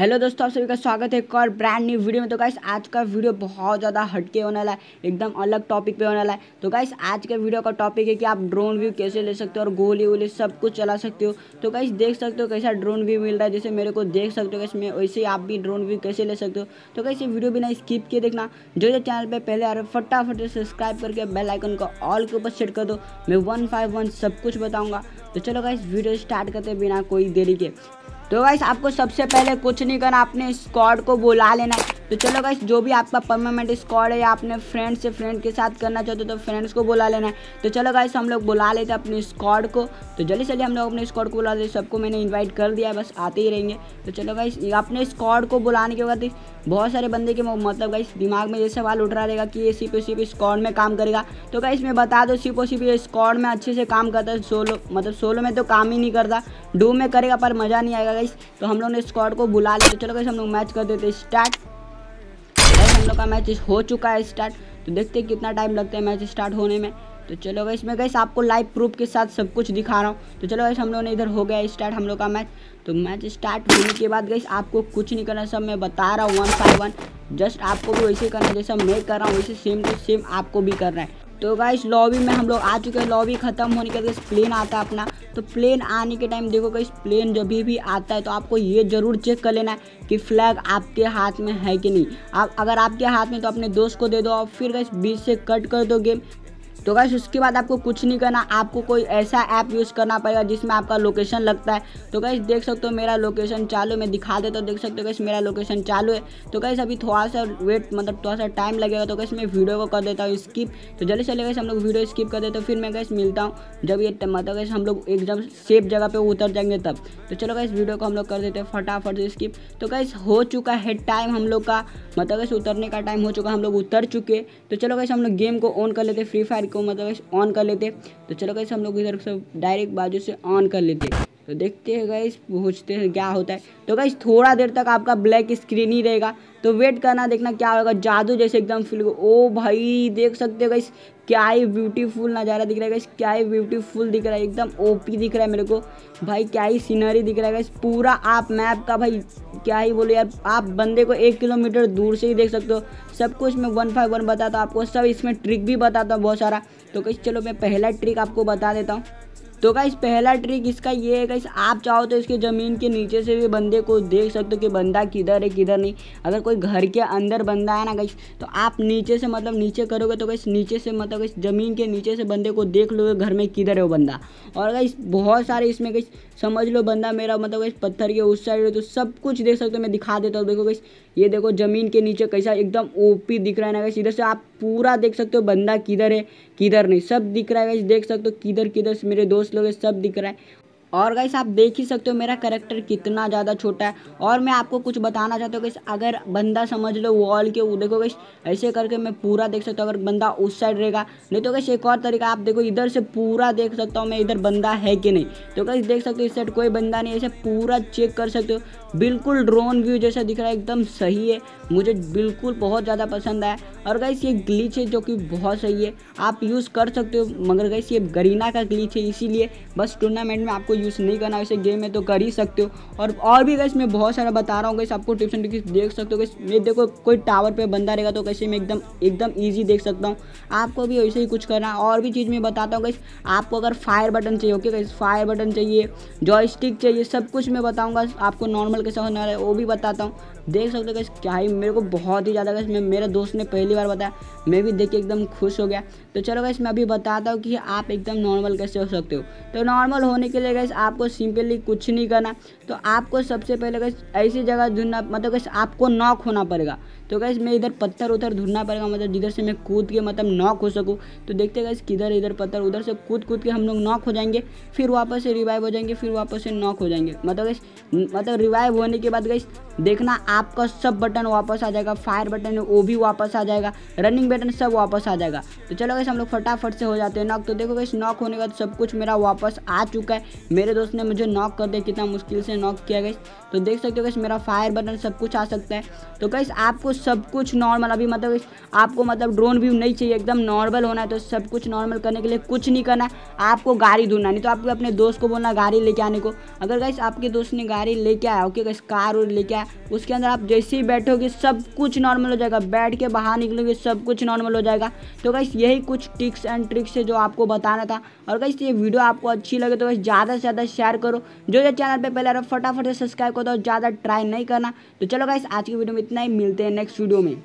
Hello दोस्तों, आप सभी का स्वागत है एक और ब्रांड न्यू वीडियो में। तो गाइस आज का वीडियो बहुत ज़्यादा हटके होने वाला है, एकदम अलग टॉपिक पे होने वाला है। तो गाइस आज के वीडियो का टॉपिक है कि आप ड्रोन व्यू कैसे ले सकते हो और गोली वोली सब कुछ चला सकते हो। तो गाइस देख सकते हो कैसा ड्रोन व्यू मिल रहा है। जैसे मेरे को देख सकते हो इसमें वैसे ही आप भी ड्रोन व्यू कैसे ले सकते हो। तो गाइस ये वीडियो बिना स्किप किए देखना। जो जो चैनल पर पहले आ रहे फटाफट सब्सक्राइब करके बेल आइकन को ऑल के ऊपर सेट कर दो। मैं वन सब कुछ बताऊँगा। तो चलो गाइस वीडियो स्टार्ट करते बिना कोई देरी के। तो गाइस आपको सबसे पहले कुछ नहीं करना अपने स्क्वाड को बुला लेना। है तो चलो गाइस जो भी आपका परमानेंट स्क्वाड है या अपने फ्रेंड से फ्रेंड के साथ करना चाहते हो तो फ्रेंड्स को बुला लेना है। तो चलो गाइस हम लोग बुला लेते हैं अपने स्क्वाड को। तो जल्दी जल्दी हम लोग अपने स्क्वाड को बुला लेते सबको मैंने इन्वाइट कर दिया है, बस आते ही रहेंगे। तो चलो गाइस अपने स्क्वाड को बुलाने के बाद बहुत सारे बंदे के मतलब गाइस दिमाग में ये सवाल उठ रहा रहेगा कि ये सिर्फ़ सिर्फ़ स्क्वाड में काम करेगा। तो गाइस मैं बता दो सिर्फ़ सिर्फ़ स्क्वाड में अच्छे से काम करता है सोलो मतलब सोलो में तो काम ही नहीं करता। डू में करेगा, पर मज़ा नहीं आएगा गाइस तो हम लोग ने स्क्वाड को बुला लिया। तो चलो गाइस हम लोग मैच कर देते स्टार्ट का मैच हो चुका है स्टार्ट तो देखते हैं कितना टाइम लगता है मैच स्टार्ट होने में। तो चलो गैस मैं गैस आपको लाइव प्रूफ के साथ सब कुछ दिखा रहा हूँ। तो चलो गैस हम लोग ने इधर हो गया स्टार्ट हम लोग का मैच तो मैच स्टार्ट होने के बाद गई आपको कुछ नहीं करना, सब मैं बता रहा हूँ वन बाई वन जस्ट आपको भी वैसे करना, जैसा मैं कर रहा हूँ, वैसे सेम टू सेम आपको भी करना है। तो गाइस लॉबी में हम लोग आ चुके हैं लॉबी ख़त्म होने के बाद प्लेन आता है अपना। तो प्लेन आने के टाइम देखो कहीं प्लेन जब भी आता है तो आपको ये ज़रूर चेक कर लेना है कि फ्लैग आपके हाथ में है कि नहीं। आप अगर आपके हाथ में तो अपने दोस्त को दे दो और फिर गाइस बीच से कट कर दो गेम तो गैस उसके बाद आपको कुछ नहीं करना, आपको कोई ऐसा ऐप यूज़ करना पड़ेगा जिसमें आपका लोकेशन लगता है। तो गैस देख सकते हो मेरा लोकेशन चालू मैं दिखा देता हूँ, देख सकते हो गैस मेरा लोकेशन चालू है। तो गैस अभी थोड़ा सा वेट मतलब थोड़ा सा टाइम लगेगा तो गैस मैं वीडियो को कर देता हूँ स्किप तो जल्दी से गए हम लोग वीडियो स्किप कर देते तो फिर मैं गैस मिलता हूँ। जब ये मतलब गैस हम लोग एकदम सेफ़ जगह पर उतर जाएँगे तब। तो चलो गैस वीडियो को हम लोग कर देते हैं, फटाफट से स्किप तो गैस हो चुका है टाइम हम लोग का मतलब गैस उतरने का टाइम हो चुका, हम लोग उतर चुके। तो चलो गैस हम लोग गेम को ऑन कर लेते फ्री फायर को। मतलब ऑन कर लेते तो चलो कैसे हम लोग इधर से डायरेक्ट बाजू से ऑन कर लेते तो देखते हैं गाइस पूछते हैं क्या होता है। तो गाइस थोड़ा देर तक आपका ब्लैक स्क्रीन ही रहेगा। तो वेट करना, देखना क्या होगा। जादू जैसे एकदम फील ओ भाई, देख सकते हो गाइस क्या ही ब्यूटीफुल नज़ारा दिख रहा है गाइस क्या ही ब्यूटीफुल दिख रहा है। एकदम ओपी दिख रहा है मेरे को। भाई, क्या ही सीनरी दिख रहा है गाइस पूरा आप मैप का भाई क्या ही बोलो यार, आप बंदे को एक किलोमीटर दूर से ही देख सकते हो। सब कुछ मैं वन फाइव वन बताता हूँ, आपको सब इसमें ट्रिक भी बताता हूँ बहुत सारा। तो कैसे चलो मैं पहला ट्रिक आपको बता देता हूँ। तो गाइस पहला ट्रिक इसका ये है गाइस आप चाहो तो इसके ज़मीन के नीचे से भी बंदे को देख सकते हो कि बंदा किधर है, किधर नहीं। अगर कोई घर के अंदर बंदा है ना गाइस तो आप नीचे से मतलब नीचे करोगे तो गाइस नीचे से मतलब गाइस ज़मीन के नीचे से बंदे को देख लोगे घर में किधर है वो बंदा। और गाइस बहुत सारे इसमें गाइस समझ लो बंदा मेरा मतलब गाइस पत्थर के उस साइड तो सब कुछ देख सकते हो, मैं दिखा देता हूँ। देखो गाइस ये देखो ज़मीन के नीचे कैसा एकदम ओपी दिख रहा है ना गाइस इधर से आप पूरा देख सकते हो, बंदा किधर है, किधर नहीं। सब दिख रहा है देख सकते हो किधर किधर मेरे दोस्त लोग सब दिख रहा है। और गाइस आप देख ही सकते हो मेरा करेक्टर कितना ज़्यादा छोटा है। और मैं आपको कुछ बताना चाहता हूँ कि अगर बंदा समझ लो वॉल के वो देखो गाइस ऐसे करके मैं पूरा देख सकता हूँ अगर बंदा उस साइड रहेगा। नहीं तो कैसे एक और तरीका, आप देखो इधर से पूरा देख सकता हूँ मैं इधर बंदा है कि नहीं। तो कैसे देख सकते हो इस साइड कोई बंदा नहीं ऐसे पूरा चेक कर सकते हो। बिल्कुल ड्रोन व्यू जैसा दिख रहा है, एकदम सही है। मुझे बिल्कुल बहुत ज़्यादा पसंद आया। और गाइस ये ग्लीच है जो कि बहुत सही है। आप यूज़ कर सकते हो, मगर गाइस ये गरीना का ग्लीच है, इसीलिए बस टूर्नामेंट में आपको यूज़ नहीं करना वैसे गेम में तो कर ही सकते हो। और और भी गैस मैं बहुत सारा बता रहा हूँ गैस आपको टिप्स एंड ट्रिक्स देख सकते हो गैस मैं देखो, कोई टावर पे बंदा रहेगा तो कैसे मैं एकदम एकदम ईजी देख सकता हूँ। आपको भी वैसे ही कुछ करना और भी चीज़ मैं बताता हूँ गैस आपको अगर फायर बटन चाहिए ओके गैस फायर बटन चाहिए जॉयस्टिक चाहिए, सब कुछ मैं बताऊँगा आपको नॉर्मल कैसा होने वाला है, वो भी बताता हूँ। देख सकते हो गैस क्या ही, मेरे को बहुत ही ज़्यादा मैं, मेरे दोस्त ने पहली बार बताया, मैं भी देख के एकदम खुश हो गया। तो चलो गैस मैं अभी बताता हूँ कि आप एकदम नॉर्मल कैसे हो सकते हो। तो नॉर्मल होने के लिए गैस आपको सिंपली कुछ नहीं करना। तो आपको सबसे पहले गैस ऐसी जगह ढूंढना मतलब गैस आपको नॉक होना पड़ेगा। तो गैस मैं इधर पत्थर उधर ढूंढना पड़ेगा मतलब जिधर से मैं कूद के मतलब नॉक हो सकूँ। तो देखते गैस किधर इधर पत्थर, उधर से कूद कूद के हम लोग नॉक हो जाएँगे, फिर वापस से रिवाइव हो जाएँगे, फिर वापस से नॉक हो जाएँगे। मतलब गैस मतलब रिवाइव होने के बाद गैस देखना आपका सब बटन वापस आ जाएगा फायर बटन वो भी वापस आ जाएगा रनिंग बटन सब वापस आ जाएगा। तो चलो गैस हम लोग फटाफट से हो जाते हैं नॉक तो देखो गैस नॉक होने के बाद सब कुछ मेरा वापस आ चुका है। मेरे दोस्त ने मुझे नॉक कर दिया, कितना मुश्किल से नॉक किया गई तो देख सकते हो गैस मेरा फायर बटन सब कुछ आ सकता है। तो गैस आपको सब कुछ नॉर्मल अभी मतलब आपको मतलब ड्रोन व्यू नहीं चाहिए, एकदम नॉर्मल होना है तो सब कुछ नॉर्मल करने के लिए कुछ नहीं करना है। आपको गाड़ी ढूंढना नहीं तो आपको अपने दोस्त को बोलना गाड़ी लेके आने को। अगर गैस आपके दोस्त ने गाड़ी लेके आया ओके गैस कार और लेके आया, उसके अंदर आप जैसे ही बैठोगे, सब कुछ नॉर्मल हो जाएगा। बैठ के बाहर निकलोगे, सब कुछ नॉर्मल हो जाएगा। तो गैस यही कुछ टिक्स एंड ट्रिक्स है जो आपको बताना था। और गैस ये वीडियो आपको अच्छी लगे तो गैस ज़्यादा से ज़्यादा शेयर करो। जो जो चैनल पर पहले फटाफट से सब्सक्राइब करो तो ज़्यादा ट्राई नहीं करना। तो चलो गाइस आज की वीडियो में इतना ही। मिलते हैं नेक्स्ट वीडियो में।